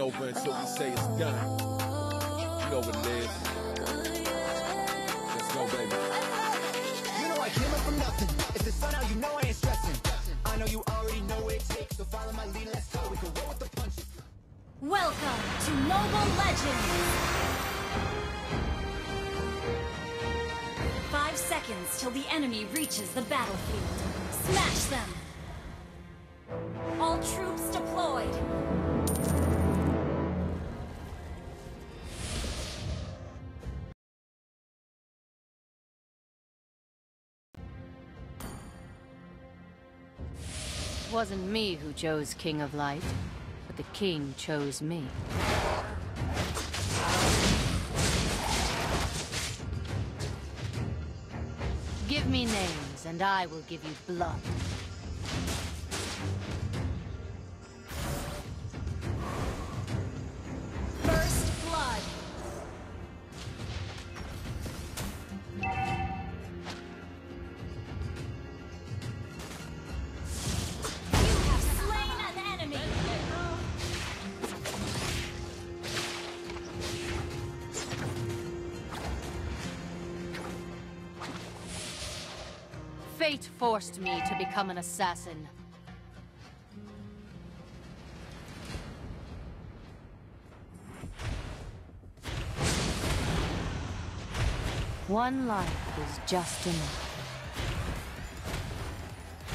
ain't over until we say it's done. You know what it is. Let's go, baby. You know I came up from nothing. It's the sun out, you know I ain't stressing. I know you already know what it takes, so follow my lead, let's go. We can roll with the punches. Welcome to Mobile Legends! Five seconds till the enemy reaches the battlefield. Smash them! All troops deployed! Wasn't me who chose King of Light, but the king chose me. Give me names, and I will give you blood. Fate forced me to become an assassin. One life is just enough.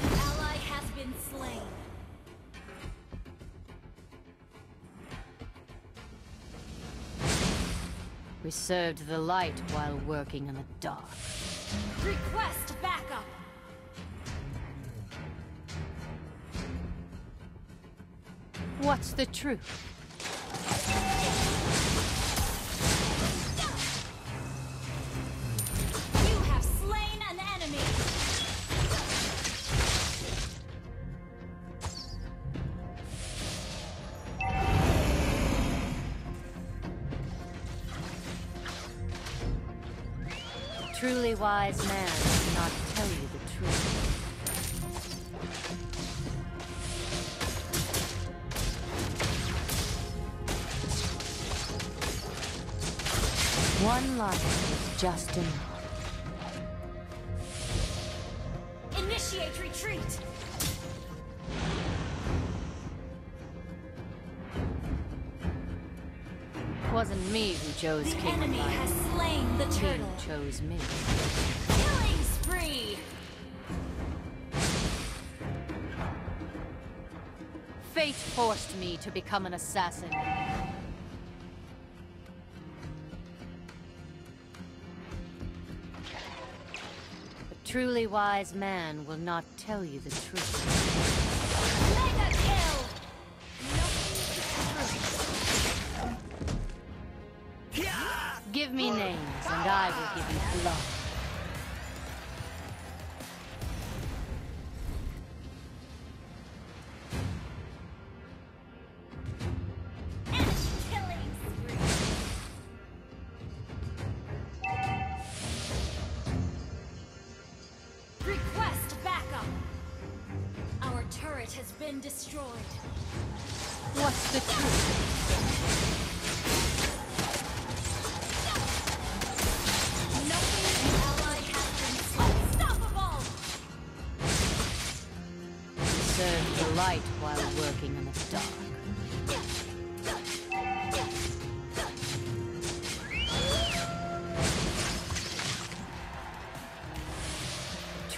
An ally has been slain. We served the light while working in the dark. Request What's the truth? You have slain an enemy! Truly wise man will not tell you the truth. One life is just enough. Initiate retreat! It wasn't me who chose The King enemy has slain the King turtle. chose me. Killing spree! Fate forced me to become an assassin. Truly wise man will not tell you the truth. Request backup! Our turret has been destroyed. What's the truth? Nothing ally has been unstoppable! Serve the light while working in the dark.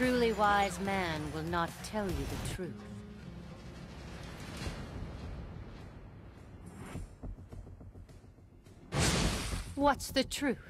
Truly wise man will not tell you the truth. What's the truth?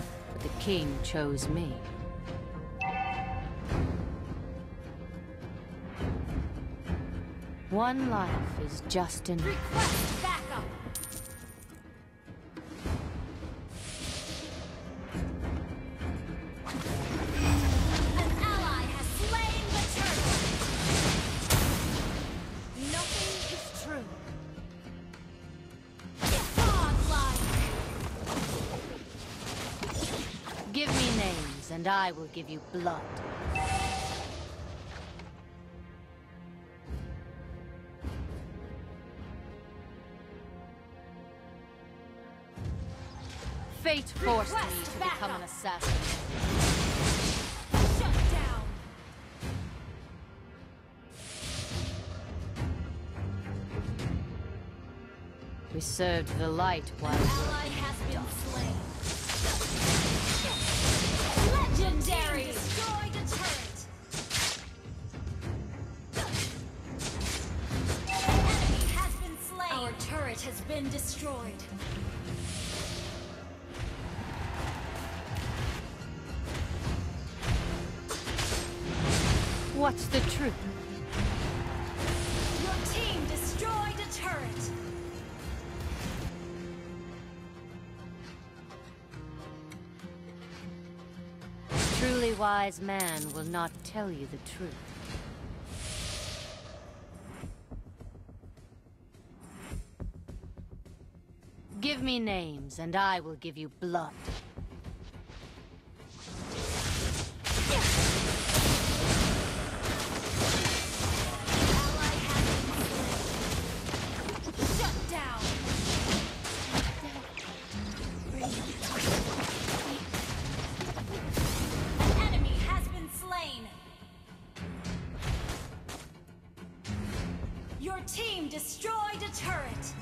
king chose me. One life is just enough. And I will give you blood. Fate forced me Request to become an assassin. Shut down. We served the light while destroyed. What's the truth? Your team destroyed a turret. A truly wise man will not tell you the truth. Give me names, and I will give you blood. Ally has been slain. Shut down. An enemy has been slain. Your team destroyed a turret.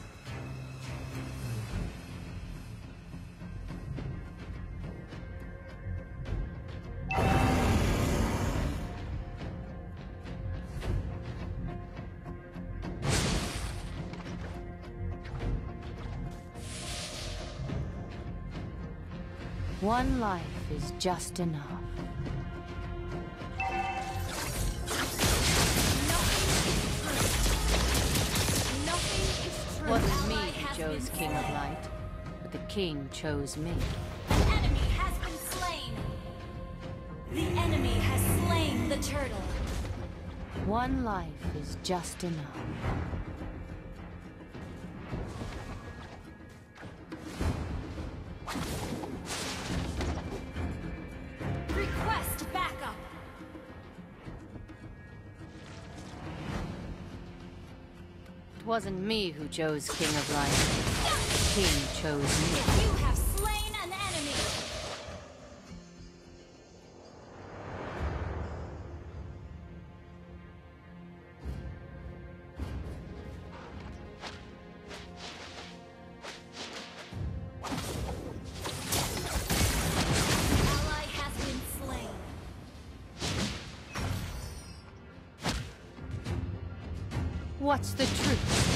One life is just enough. Nothing. Wasn't me who chose King of. Light, but the king chose me. An enemy has been slain. The enemy has slain the turtle. One life is just enough. Wasn't me who chose King of. The king chose me. You have slain an enemy. Ally has been slain. What's the truth?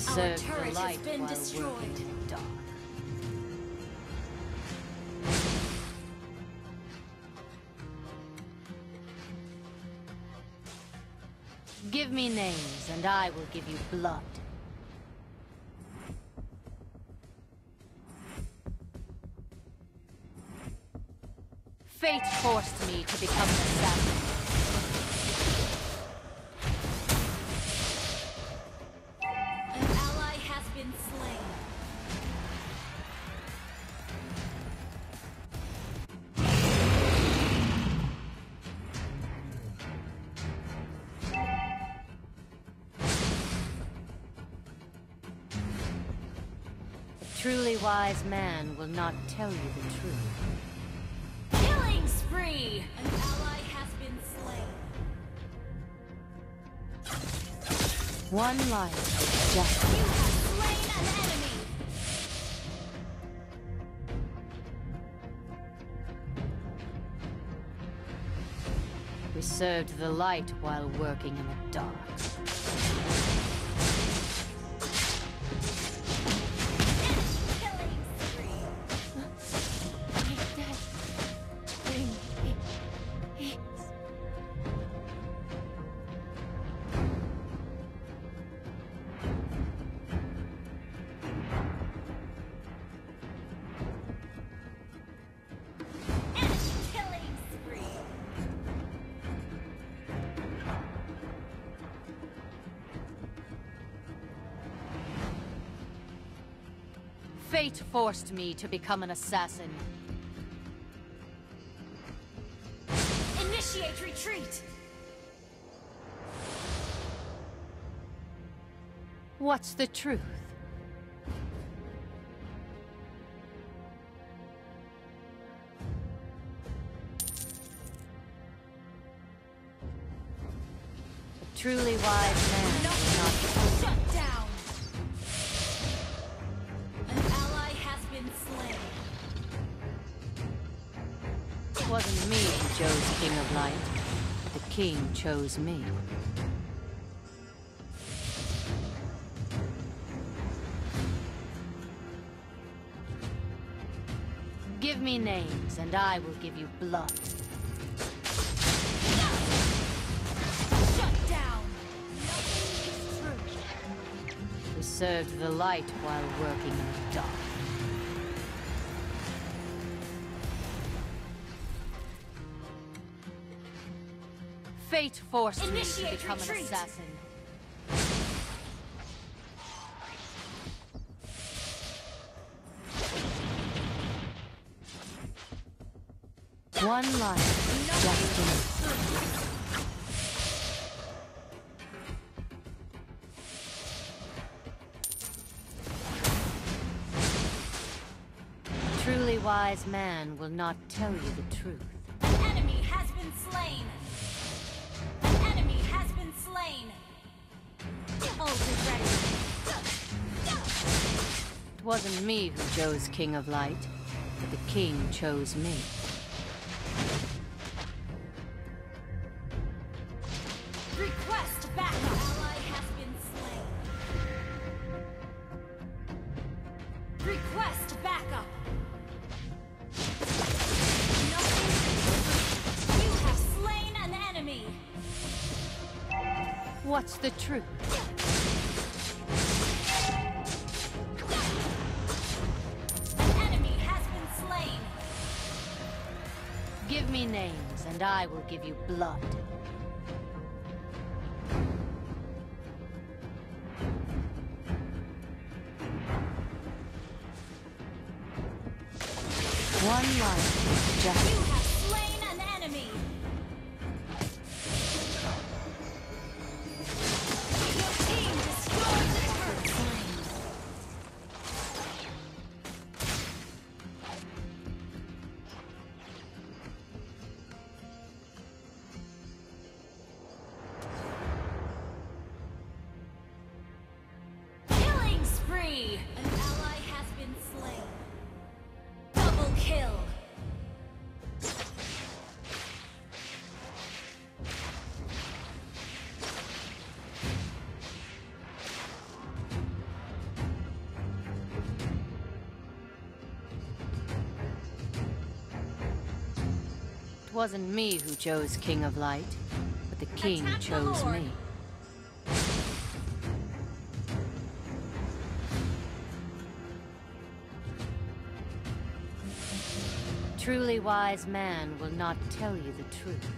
Serve turret the has been destroyed. working in the dark. Give me names, and I will give you blood. Fate forced me to become an assassin. Wise man will not tell you the truth. Killing spree! An ally has been slain. One life, just You have slain an enemy! we served the light while working in the dark. Fate forced me to become an assassin. Initiate retreat! What's the truth? Truly wise been slain. It wasn't me who chose King of Light. The king chose me. Give me names, and I will give you blood. Shut down! Nothing is true. We served the light while working in the dark. Fate forced me to Initiate become an assassin. One life, just enough. Truly wise man will not tell you the truth. An enemy has been slain. It wasn't me who chose King of Light. But the king chose me. What's the truth? An enemy has been slain. Give me names, and I will give you blood. It wasn't me who chose King of Light, but the king Attack chose Lord. me. Truly wise man will not tell you the truth.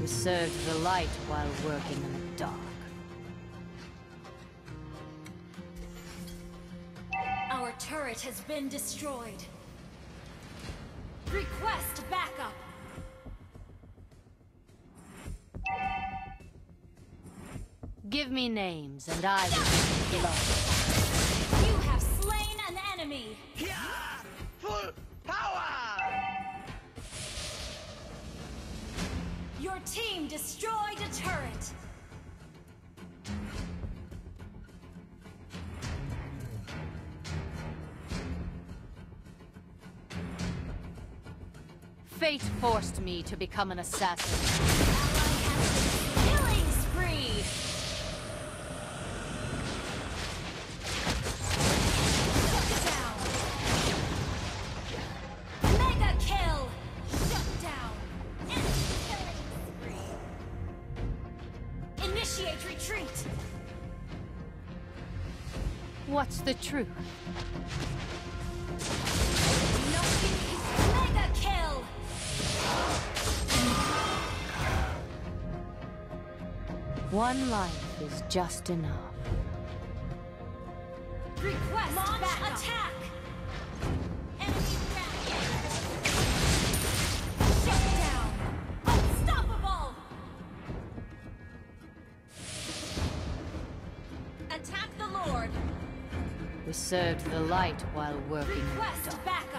We served the light while working in the dark. turret has been destroyed. Request backup. Give me names and I will give up. You have slain an enemy. Full power! Your team destroyed Fate forced me to become an assassin. One life is just enough. Request Launch attack. Enemy down. Shut down. Unstoppable. Attack the Lord. We served the light while working in the Request dark.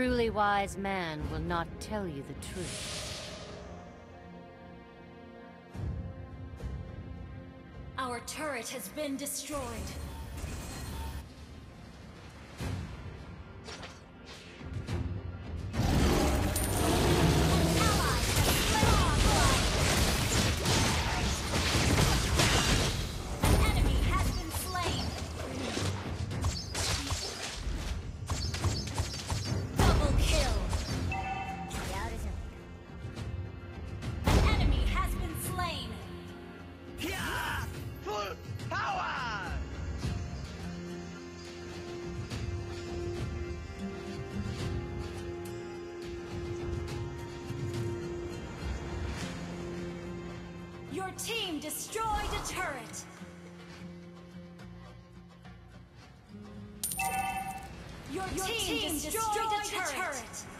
Truly wise man will not tell you the truth. Our turret has been destroyed. Team destroyed a turret. Your, team, destroyed, a turret. Victory!